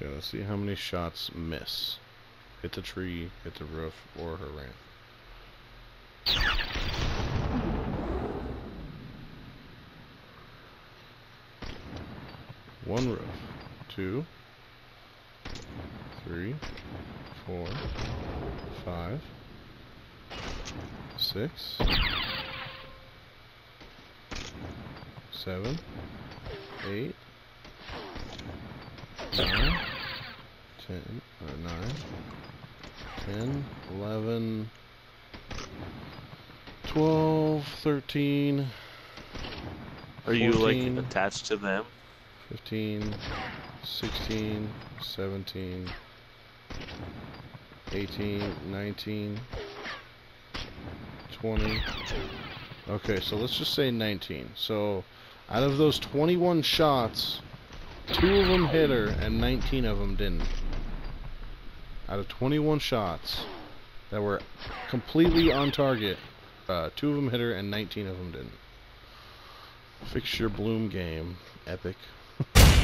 Okay, let's see how many shots miss. Hit the tree, hit the roof, or her ramp. One roof. Two. Three. Four. Five. Six. Seven. Eight. Nine. Ten. Uh, nine. Ten. Eleven. Twelve. Thirteen. Are you like 14. attached to them? 15, 16, 17, 18, 19, 20. Okay, so let's just say 19. So, out of those 21 shots, two of them hit her and 19 of them didn't. Out of 21 shots that were completely on target, uh, two of them hit her and 19 of them didn't. Fix your bloom game, epic.